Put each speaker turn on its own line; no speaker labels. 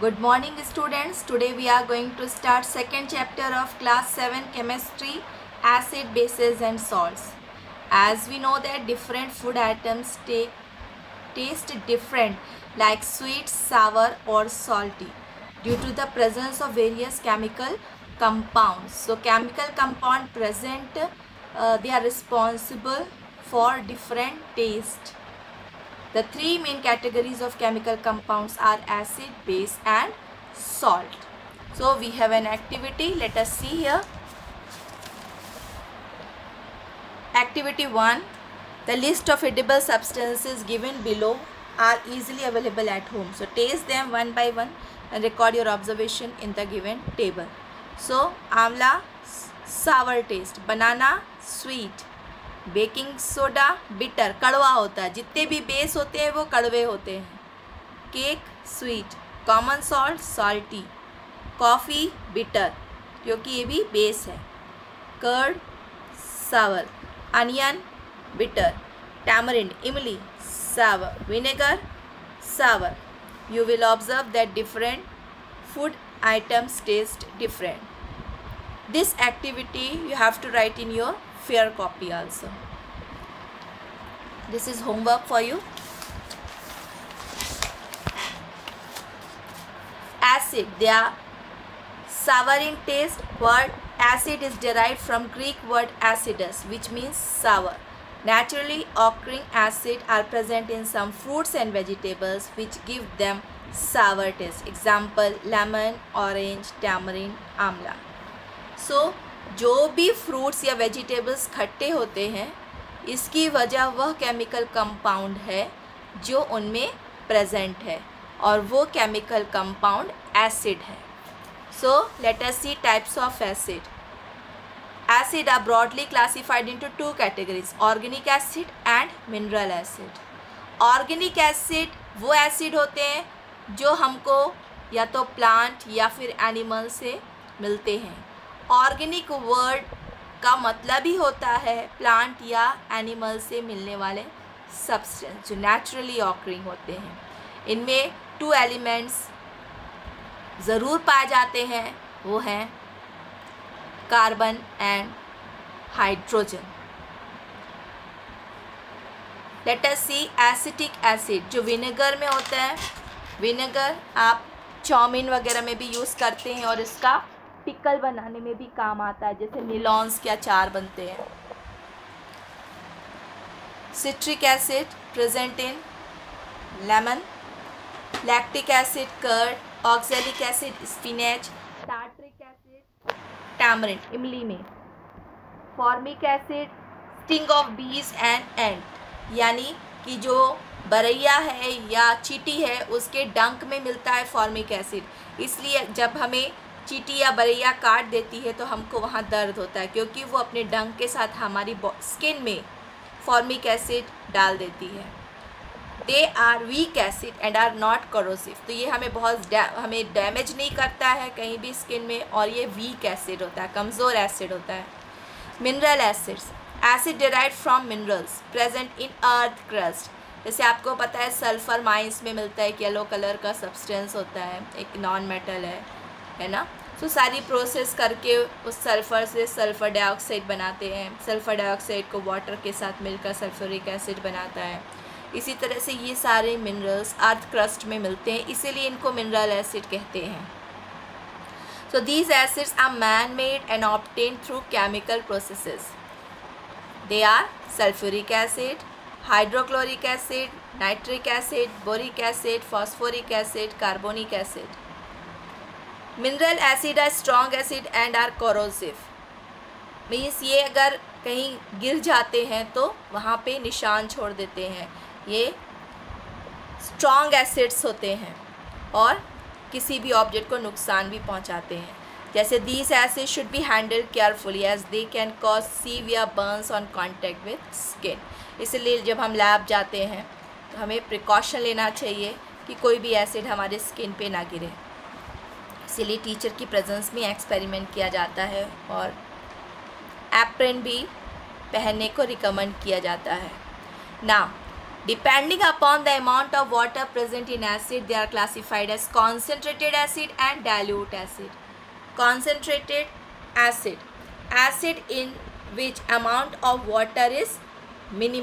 Good morning students. Today we are going to start second chapter of class 7 chemistry acid bases and salts. As we know that different food items take taste different like sweet, sour or salty due to the presence of various chemical compounds. So chemical compound present uh, they are responsible for different taste. The three main categories of chemical compounds are acid, base and salt. So we have an activity. Let us see here. Activity 1. The list of edible substances given below are easily available at home. So taste them one by one and record your observation in the given table. So amla sour taste, banana sweet, baking soda, bitter कड़वा होता है। जितने भी base होते हैं, वो कड़वे होते हैं। Cake sweet common salt salty coffee bitter क्योंकि ये भी बेस है। Curd sour onion bitter tamarind इमली sour vinegar sour you will observe that different food items taste different. This activity you have to write in your fair copy also. This is homework for you. Acid they are sour in taste word. Acid is derived from greek word acidus which means sour. Naturally occurring acid are present in some fruits and vegetables which give them sour taste. Example lemon orange tamarind amla. So जो भी fruits या vegetables खट्टे होते हैं, इसकी वजह वह chemical compound है जो उनमें प्रेजेंट है और वो केमिकल कंपाउंड एसिड है। So let us see types of acid acid are broadly classified into two categories organic acid and mineral acid organic acid वो एसिड होते हैं जो हमको या तो प्लांट या फिर एनिमल से मिलते हैं। ऑर्गेनिक वर्ड का मतलब ही होता है प्लांट या एनिमल से मिलने वाले सब्सटेंस जो नेचुरली ऑकरिंग होते हैं। इनमें टू एलिमेंट्स ज़रूर पाए जाते हैं, वो हैं carbon and hydrogen let us see acetic acid जो विनेगर में होता है। विनेगर आप चाउमीन वगैरह में भी यूज़ करते हैं और इसका पिकल बनाने में भी काम आता है जैसे निलॉन्स के अचार बनते हैं। Citric acid present in lemon lactic acid curd oxalic acid spinach tartaric acid tamarind. इमली में। Formic acid sting of bees and and यानी कि जो बरैया है या चीटी है उसके डंक में मिलता है फॉर्मिक एसिड। इसलिए जब हमें चीटी या बरैया काट देती है तो हमको वहाँ दर्द होता है क्योंकि वो अपने डंग के साथ हमारी स्किन में फॉर्मिक एसिड डाल देती है। They are weak acid and are not corrosive तो ये हमें बहुत डै, हमें डैमेज नहीं करता है कहीं भी स्किन में और ये वीक एसिड होता है कमज़ोर एसिड होता है। Mineral acids acid derive from minerals present in earth crust जैसे आपको पता है सल्फ़र माइंस में मिलता है एक येलो कलर का सब्सटेंस होता है एक नॉन मेटल है। है ना? सो सारी प्रोसेस करके उस सल्फ़र से सल्फ़र डाइऑक्साइड बनाते हैं। सल्फ़र डाइऑक्साइड को वाटर के साथ मिलकर सल्फ्यूरिक एसिड बनाता है। इसी तरह से ये सारे मिनरल्स अर्थ क्रस्ट में मिलते हैं। इसीलिए इनको मिनरल एसिड कहते हैं। So these acids are man made and obtained through chemical processes they are sulphuric acid hydrochloric acid nitric acid boric acid phosphoric acid carbonic acid mineral acid are strong acid and are corrosive means ये अगर कहीं गिर जाते हैं तो वहाँ पे निशान छोड़ देते हैं। ये स्ट्रॉन्ग एसिड्स होते हैं और किसी भी ऑब्जेक्ट को नुकसान भी पहुँचाते हैं। जैसे these acid should be handled carefully as they can cause severe burns on contact with skin इसलिए जब हम लैब जाते हैं तो हमें प्रिकॉशन लेना चाहिए कि कोई भी एसिड हमारे स्किन पे ना गिरे। इसीलिए टीचर की प्रेजेंस में एक्सपेरिमेंट किया जाता है और एप्रेन भी पहनने को रिकमेंड किया जाता है। Now depending upon the amount of water present in acid they are classified as concentrated acid and dilute acid concentrated acid acid in which amount of water is minimum